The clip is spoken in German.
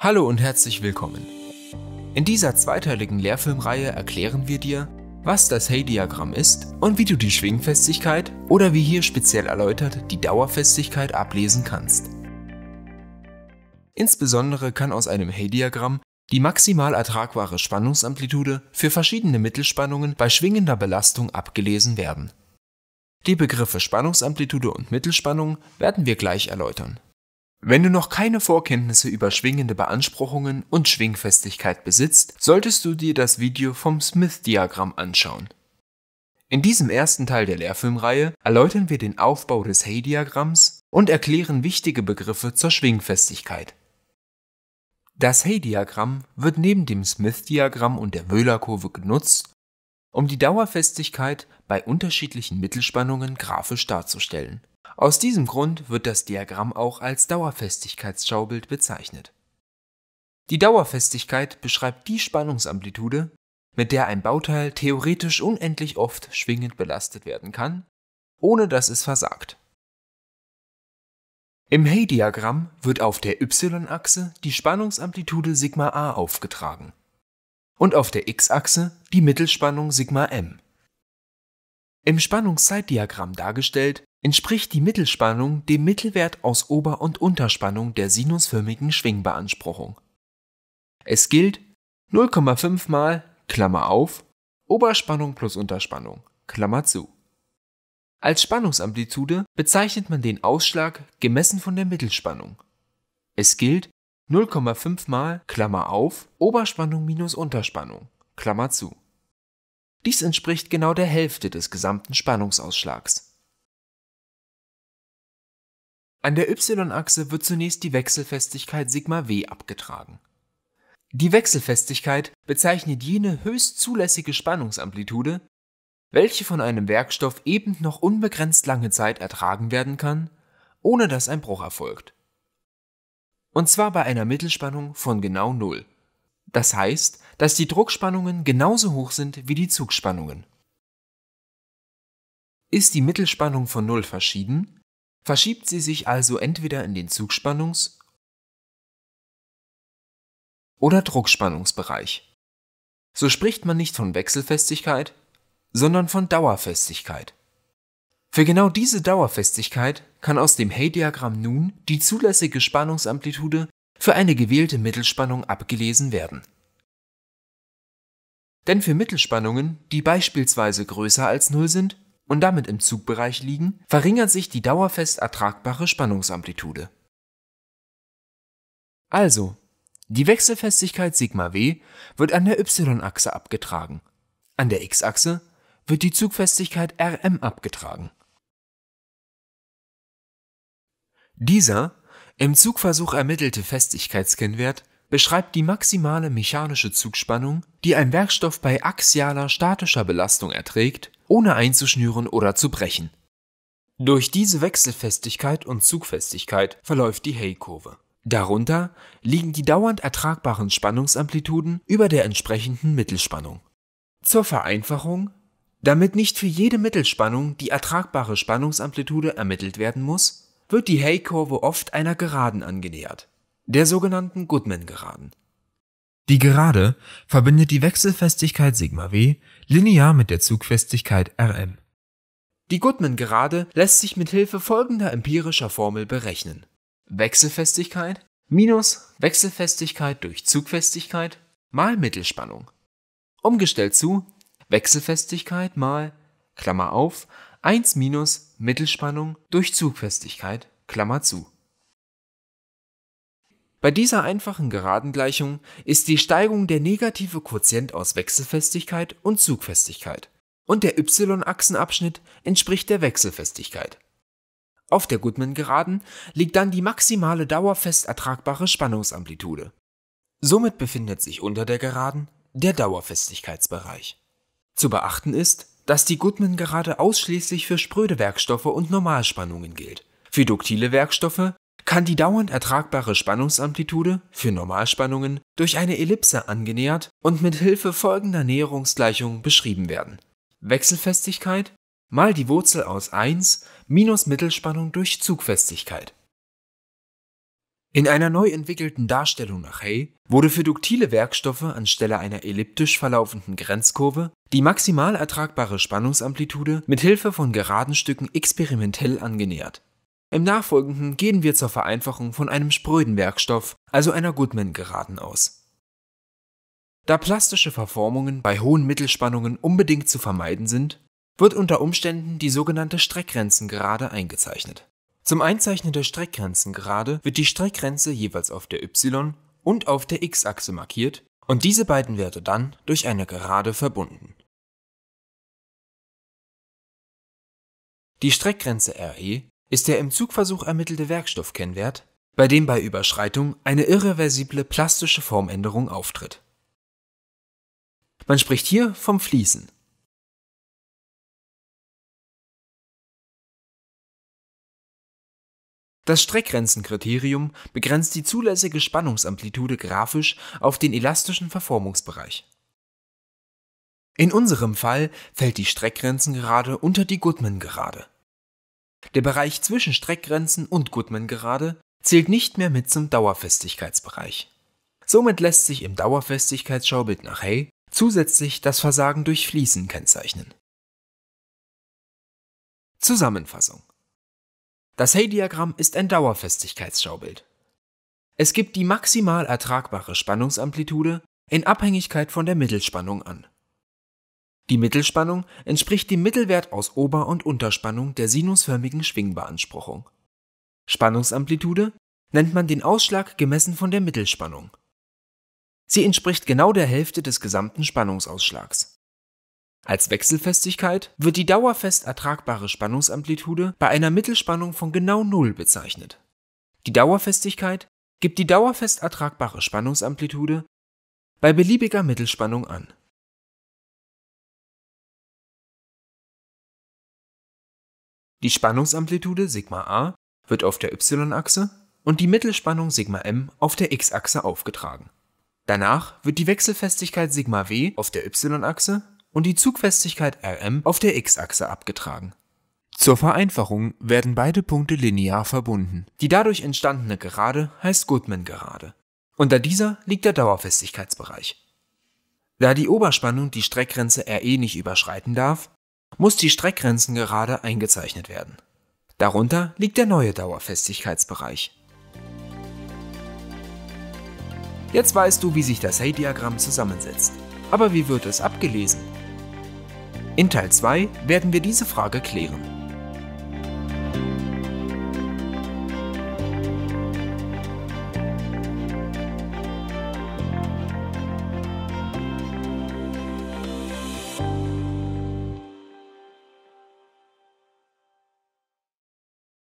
Hallo und herzlich willkommen. In dieser zweiteiligen Lehrfilmreihe erklären wir dir, was das Hay-Diagramm ist und wie du die Schwingfestigkeit oder wie hier speziell erläutert die Dauerfestigkeit ablesen kannst. Insbesondere kann aus einem Hay-Diagramm die maximal ertragbare Spannungsamplitude für verschiedene Mittelspannungen bei schwingender Belastung abgelesen werden. Die Begriffe Spannungsamplitude und Mittelspannung werden wir gleich erläutern. Wenn du noch keine Vorkenntnisse über schwingende Beanspruchungen und Schwingfestigkeit besitzt, solltest du dir das Video vom Smith-Diagramm anschauen. In diesem ersten Teil der Lehrfilmreihe erläutern wir den Aufbau des Hay-Diagramms und erklären wichtige Begriffe zur Schwingfestigkeit. Das Hay-Diagramm wird neben dem Smith-Diagramm und der Wöhler-Kurve genutzt, um die Dauerfestigkeit bei unterschiedlichen Mittelspannungen grafisch darzustellen. Aus diesem Grund wird das Diagramm auch als Dauerfestigkeitsschaubild bezeichnet. Die Dauerfestigkeit beschreibt die Spannungsamplitude, mit der ein Bauteil theoretisch unendlich oft schwingend belastet werden kann, ohne dass es versagt. Im Hay-Diagramm wird auf der y-Achse die Spannungsamplitude Sigma a aufgetragen und auf der x-Achse die Mittelspannung m. Im Spannungszeitdiagramm dargestellt entspricht die Mittelspannung dem Mittelwert aus Ober- und Unterspannung der sinusförmigen Schwingbeanspruchung. Es gilt 0,5 mal Klammer auf Oberspannung plus Unterspannung Klammer zu als Spannungsamplitude bezeichnet man den Ausschlag gemessen von der Mittelspannung. Es gilt 0,5 mal Klammer auf Oberspannung minus Unterspannung Klammer zu. Dies entspricht genau der Hälfte des gesamten Spannungsausschlags. An der y-Achse wird zunächst die Wechselfestigkeit Sigma w abgetragen. Die Wechselfestigkeit bezeichnet jene höchst zulässige Spannungsamplitude, welche von einem Werkstoff eben noch unbegrenzt lange Zeit ertragen werden kann, ohne dass ein Bruch erfolgt. Und zwar bei einer Mittelspannung von genau Null. Das heißt, dass die Druckspannungen genauso hoch sind wie die Zugspannungen. Ist die Mittelspannung von Null verschieden, verschiebt sie sich also entweder in den Zugspannungs- oder Druckspannungsbereich. So spricht man nicht von Wechselfestigkeit, sondern von Dauerfestigkeit. Für genau diese Dauerfestigkeit kann aus dem Hay-Diagramm nun die zulässige Spannungsamplitude für eine gewählte Mittelspannung abgelesen werden. Denn für Mittelspannungen, die beispielsweise größer als 0 sind und damit im Zugbereich liegen, verringert sich die dauerfest ertragbare Spannungsamplitude. Also, die Wechselfestigkeit Sigma w wird an der y-Achse abgetragen, an der x-Achse wird die Zugfestigkeit Rm abgetragen. Dieser im Zugversuch ermittelte Festigkeitskennwert beschreibt die maximale mechanische Zugspannung, die ein Werkstoff bei axialer statischer Belastung erträgt, ohne einzuschnüren oder zu brechen. Durch diese Wechselfestigkeit und Zugfestigkeit verläuft die Hay-Kurve. Darunter liegen die dauernd ertragbaren Spannungsamplituden über der entsprechenden Mittelspannung. Zur Vereinfachung damit nicht für jede Mittelspannung die ertragbare Spannungsamplitude ermittelt werden muss, wird die Hay-Kurve oft einer Geraden angenähert, der sogenannten Goodman-Geraden. Die Gerade verbindet die Wechselfestigkeit Sigma w linear mit der Zugfestigkeit Rm. Die Goodman-Gerade lässt sich mit Hilfe folgender empirischer Formel berechnen. Wechselfestigkeit minus Wechselfestigkeit durch Zugfestigkeit mal Mittelspannung. Umgestellt zu Wechselfestigkeit mal Klammer auf 1 minus Mittelspannung durch Zugfestigkeit Klammer zu. Bei dieser einfachen Geradengleichung ist die Steigung der negative Quotient aus Wechselfestigkeit und Zugfestigkeit und der y-Achsenabschnitt entspricht der Wechselfestigkeit. Auf der Goodman-Geraden liegt dann die maximale dauerfest ertragbare Spannungsamplitude. Somit befindet sich unter der Geraden der Dauerfestigkeitsbereich. Zu beachten ist, dass die Goodman-Gerade ausschließlich für spröde Werkstoffe und Normalspannungen gilt. Für duktile Werkstoffe kann die dauernd ertragbare Spannungsamplitude für Normalspannungen durch eine Ellipse angenähert und mit Hilfe folgender Näherungsgleichung beschrieben werden. Wechselfestigkeit mal die Wurzel aus 1 minus Mittelspannung durch Zugfestigkeit. In einer neu entwickelten Darstellung nach Hay wurde für duktile Werkstoffe anstelle einer elliptisch verlaufenden Grenzkurve die maximal ertragbare Spannungsamplitude mit Hilfe von geraden Stücken experimentell angenähert. Im Nachfolgenden gehen wir zur Vereinfachung von einem spröden Werkstoff, also einer Goodman-Geraden aus. Da plastische Verformungen bei hohen Mittelspannungen unbedingt zu vermeiden sind, wird unter Umständen die sogenannte Streckgrenzengerade eingezeichnet. Zum Einzeichnen der Streckgrenzengerade wird die Streckgrenze jeweils auf der y - und auf der x-Achse markiert und diese beiden Werte dann durch eine Gerade verbunden. Die Streckgrenze Re ist der im Zugversuch ermittelte Werkstoffkennwert, bei dem bei Überschreitung eine irreversible plastische Formänderung auftritt. Man spricht hier vom Fließen Das Streckgrenzenkriterium begrenzt die zulässige Spannungsamplitude grafisch auf den elastischen Verformungsbereich. In unserem Fall fällt die Streckgrenzengerade unter die Goodman-Gerade. Der Bereich zwischen Streckgrenzen und Goodman-Gerade zählt nicht mehr mit zum Dauerfestigkeitsbereich. Somit lässt sich im Dauerfestigkeitsschaubild nach Hay zusätzlich das Versagen durch Fließen kennzeichnen. Zusammenfassung das Hay-Diagramm ist ein Dauerfestigkeitsschaubild. Es gibt die maximal ertragbare Spannungsamplitude in Abhängigkeit von der Mittelspannung an. Die Mittelspannung entspricht dem Mittelwert aus Ober- und Unterspannung der sinusförmigen Schwingbeanspruchung. Spannungsamplitude nennt man den Ausschlag gemessen von der Mittelspannung. Sie entspricht genau der Hälfte des gesamten Spannungsausschlags. Als Wechselfestigkeit wird die dauerfest ertragbare Spannungsamplitude bei einer Mittelspannung von genau 0 bezeichnet. Die Dauerfestigkeit gibt die dauerfest ertragbare Spannungsamplitude bei beliebiger Mittelspannung an. Die Spannungsamplitude Sigma a wird auf der y-Achse und die Mittelspannung Sigma m auf der x-Achse aufgetragen. Danach wird die Wechselfestigkeit Sigma w auf der y-Achse und die Zugfestigkeit Rm auf der x-Achse abgetragen. Zur Vereinfachung werden beide Punkte linear verbunden. Die dadurch entstandene Gerade heißt Goodman-Gerade. Unter dieser liegt der Dauerfestigkeitsbereich. Da die Oberspannung die Streckgrenze Re nicht überschreiten darf, muss die Streckgrenzengerade eingezeichnet werden. Darunter liegt der neue Dauerfestigkeitsbereich. Jetzt weißt du, wie sich das Hay-Diagramm zusammensetzt. Aber wie wird es abgelesen? In Teil 2 werden wir diese Frage klären.